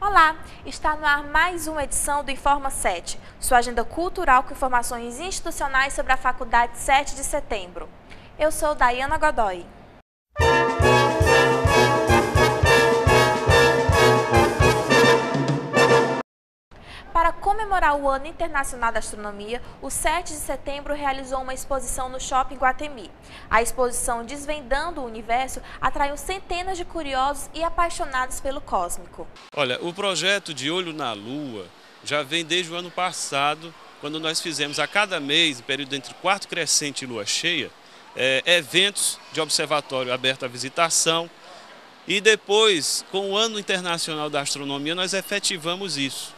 Olá, está no ar mais uma edição do Informa 7, sua agenda cultural com informações institucionais sobre a Faculdade 7 de Setembro. Eu sou Dayana Godoy. Para comemorar o Ano Internacional da Astronomia, o 7 de setembro realizou uma exposição no Shopping Guatemi. A exposição Desvendando o Universo atraiu centenas de curiosos e apaixonados pelo cósmico. Olha, o projeto de Olho na Lua já vem desde o ano passado, quando nós fizemos a cada mês, período entre quarto crescente e lua cheia, é, eventos de observatório aberto à visitação. E depois, com o Ano Internacional da Astronomia, nós efetivamos isso.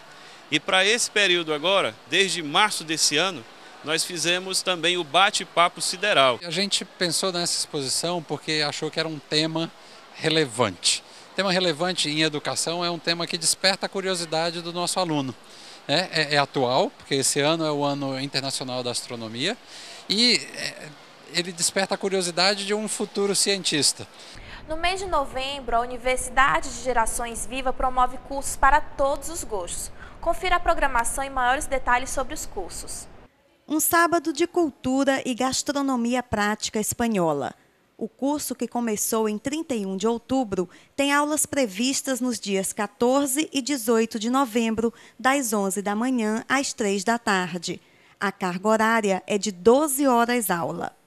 E para esse período agora, desde março desse ano, nós fizemos também o bate-papo sideral. A gente pensou nessa exposição porque achou que era um tema relevante. Tema relevante em educação é um tema que desperta a curiosidade do nosso aluno. É, é, é atual, porque esse ano é o ano internacional da astronomia, e é, ele desperta a curiosidade de um futuro cientista. No mês de novembro, a Universidade de Gerações Viva promove cursos para todos os gostos. Confira a programação e maiores detalhes sobre os cursos. Um sábado de cultura e gastronomia prática espanhola. O curso, que começou em 31 de outubro, tem aulas previstas nos dias 14 e 18 de novembro, das 11 da manhã às 3 da tarde. A carga horária é de 12 horas aula.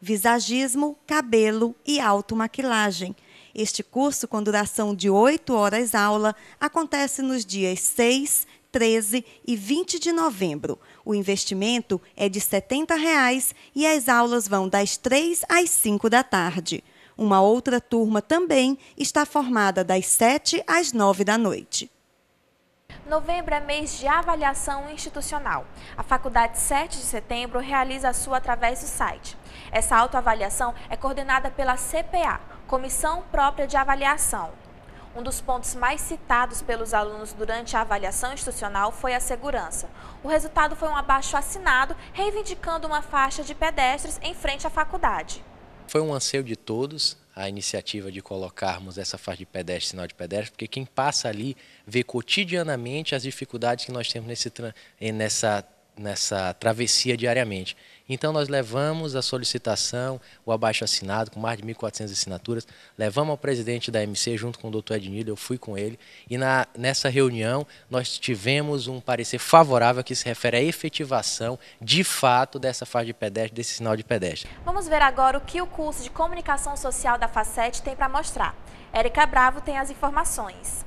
Visagismo, cabelo e automaquilagem este curso, com duração de 8 horas aula, acontece nos dias 6, 13 e 20 de novembro. O investimento é de 70 reais e as aulas vão das 3 às 5 da tarde. Uma outra turma também está formada das 7 às 9 da noite. Novembro é mês de avaliação institucional. A Faculdade 7 de Setembro realiza a sua através do site. Essa autoavaliação é coordenada pela CPA, Comissão Própria de Avaliação. Um dos pontos mais citados pelos alunos durante a avaliação institucional foi a segurança. O resultado foi um abaixo assinado reivindicando uma faixa de pedestres em frente à faculdade. Foi um anseio de todos a iniciativa de colocarmos essa faixa de pedestre, sinal de pedestre, porque quem passa ali vê cotidianamente as dificuldades que nós temos nesse, nessa nessa travessia diariamente. Então nós levamos a solicitação, o abaixo assinado com mais de 1.400 assinaturas, levamos ao presidente da MC junto com o doutor Ednildo, eu fui com ele, e na, nessa reunião nós tivemos um parecer favorável que se refere à efetivação de fato dessa faixa de pedestre, desse sinal de pedestre. Vamos ver agora o que o curso de Comunicação Social da Facete tem para mostrar. Érica Bravo tem as informações.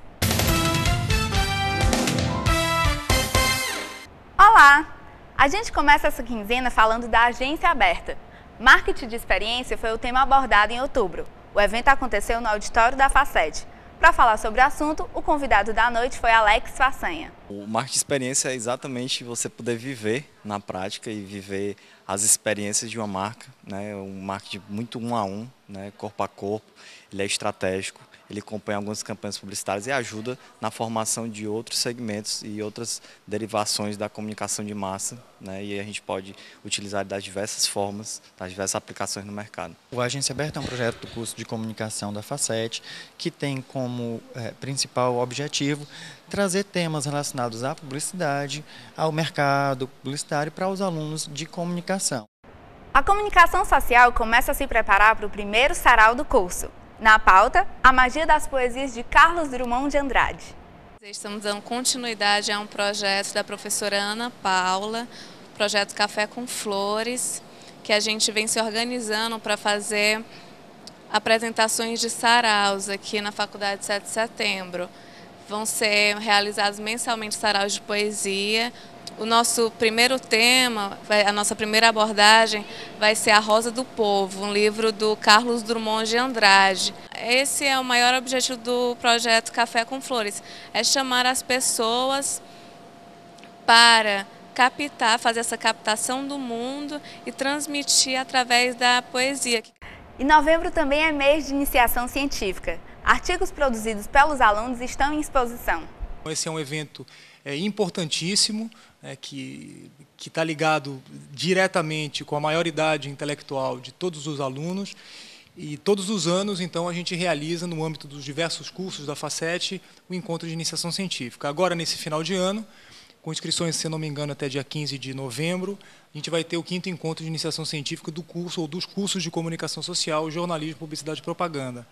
Olá! A gente começa essa quinzena falando da Agência Aberta. Marketing de experiência foi o tema abordado em outubro. O evento aconteceu no auditório da Facete. Para falar sobre o assunto, o convidado da noite foi Alex Façanha. O marketing de experiência é exatamente você poder viver na prática e viver as experiências de uma marca, né? um marketing muito um a um, né? corpo a corpo, ele é estratégico, ele acompanha algumas campanhas publicitárias e ajuda na formação de outros segmentos e outras derivações da comunicação de massa, né? e a gente pode utilizar das diversas formas, das diversas aplicações no mercado. O Agência Aberta é um projeto do curso de comunicação da Facete, que tem como é, principal objetivo trazer temas relacionados à publicidade, ao mercado publicitário para os alunos de comunicação. A comunicação social começa a se preparar para o primeiro sarau do curso. Na pauta, a magia das poesias de Carlos Drummond de Andrade. Estamos dando continuidade a um projeto da professora Ana Paula, projeto Café com Flores, que a gente vem se organizando para fazer apresentações de saraus aqui na Faculdade 7 de Setembro. Vão ser realizados mensalmente saraus de poesia, o nosso primeiro tema, a nossa primeira abordagem vai ser A Rosa do Povo, um livro do Carlos Drummond de Andrade. Esse é o maior objetivo do projeto Café com Flores, é chamar as pessoas para captar, fazer essa captação do mundo e transmitir através da poesia. E novembro também é mês de iniciação científica. Artigos produzidos pelos alunos estão em exposição. Esse é um evento é, importantíssimo, é, que está ligado diretamente com a maioridade intelectual de todos os alunos E todos os anos, então, a gente realiza, no âmbito dos diversos cursos da FACET, o encontro de iniciação científica. Agora, nesse final de ano, com inscrições, se não me engano, até dia 15 de novembro, a gente vai ter o quinto encontro de iniciação científica do curso ou dos cursos de comunicação social, jornalismo, publicidade e propaganda.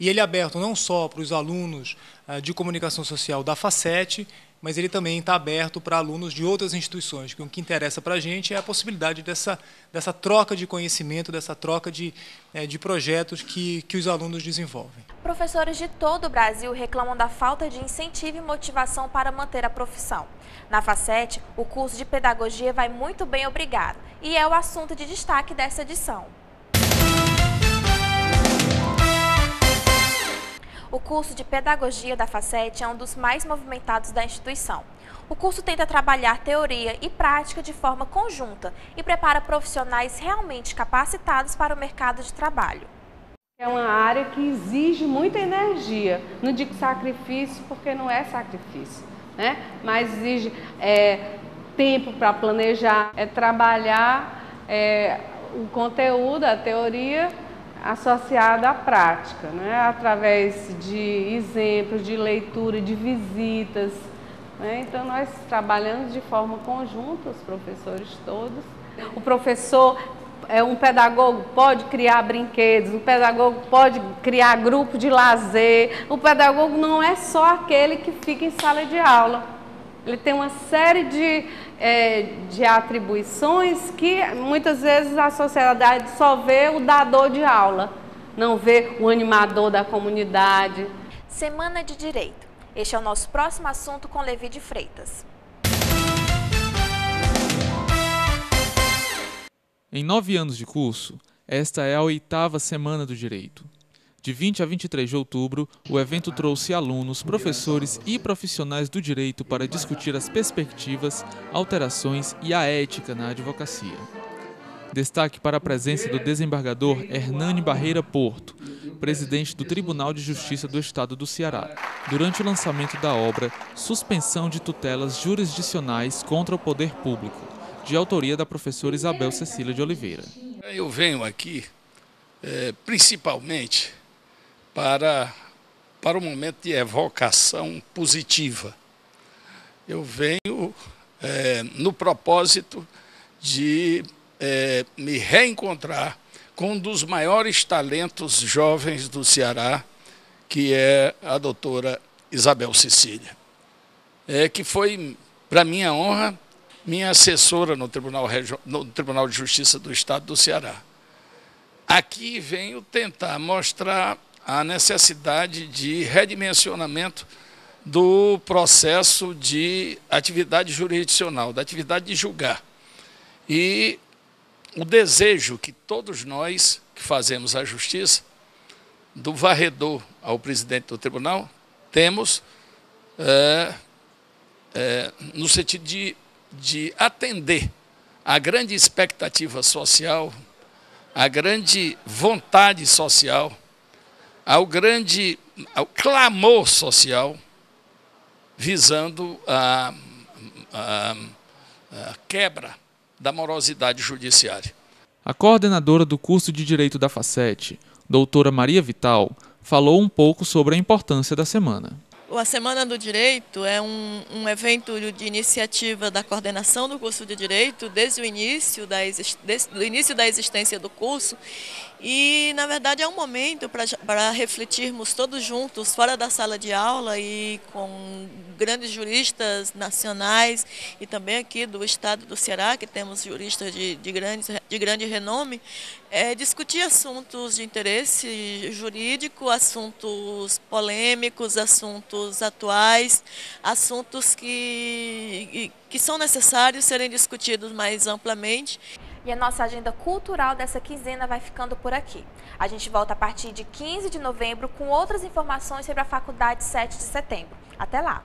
E ele é aberto não só para os alunos ah, de comunicação social da FACET, mas ele também está aberto para alunos de outras instituições, o que interessa para a gente é a possibilidade dessa, dessa troca de conhecimento, dessa troca de, é, de projetos que, que os alunos desenvolvem. Professores de todo o Brasil reclamam da falta de incentivo e motivação para manter a profissão. Na FACET, o curso de Pedagogia vai muito bem obrigado e é o assunto de destaque dessa edição. O curso de Pedagogia da FACET é um dos mais movimentados da instituição. O curso tenta trabalhar teoria e prática de forma conjunta e prepara profissionais realmente capacitados para o mercado de trabalho. É uma área que exige muita energia. Não digo sacrifício porque não é sacrifício, né? mas exige é, tempo para planejar, é trabalhar é, o conteúdo, a teoria associada à prática, né? através de exemplos, de leitura, de visitas. Né? Então, nós trabalhamos de forma conjunta, os professores todos. O professor, é um pedagogo pode criar brinquedos, o pedagogo pode criar grupo de lazer. O pedagogo não é só aquele que fica em sala de aula. Ele tem uma série de, é, de atribuições que muitas vezes a sociedade só vê o dador de aula, não vê o animador da comunidade. Semana de Direito. Este é o nosso próximo assunto com Levi de Freitas. Em nove anos de curso, esta é a oitava Semana do Direito. De 20 a 23 de outubro, o evento trouxe alunos, professores e profissionais do direito para discutir as perspectivas, alterações e a ética na advocacia. Destaque para a presença do desembargador Hernani Barreira Porto, presidente do Tribunal de Justiça do Estado do Ceará, durante o lançamento da obra Suspensão de Tutelas Jurisdicionais contra o Poder Público, de autoria da professora Isabel Cecília de Oliveira. Eu venho aqui, é, principalmente, para, para o momento de evocação positiva. Eu venho é, no propósito de é, me reencontrar com um dos maiores talentos jovens do Ceará, que é a doutora Isabel Cecília, é, que foi, para minha honra, minha assessora no Tribunal, no Tribunal de Justiça do Estado do Ceará. Aqui venho tentar mostrar a necessidade de redimensionamento do processo de atividade jurisdicional, da atividade de julgar. E o desejo que todos nós que fazemos a justiça, do varredor ao presidente do tribunal, temos é, é, no sentido de, de atender a grande expectativa social, a grande vontade social ao grande ao clamor social visando a, a, a quebra da morosidade judiciária. A coordenadora do curso de Direito da Facete, doutora Maria Vital, falou um pouco sobre a importância da semana. A Semana do Direito é um, um, evento de iniciativa da coordenação do curso de Direito desde o início da, desde o início da existência do curso. E, na verdade, é um momento para refletirmos todos juntos, fora da sala de aula e com grandes juristas nacionais e também aqui do estado do Ceará, que temos juristas de, de, grandes, de grande renome, é, discutir assuntos de interesse jurídico, assuntos polêmicos, assuntos atuais, assuntos que, que são necessários serem discutidos mais amplamente. E a nossa agenda cultural dessa quinzena vai ficando por aqui. A gente volta a partir de 15 de novembro com outras informações sobre a Faculdade 7 de Setembro. Até lá!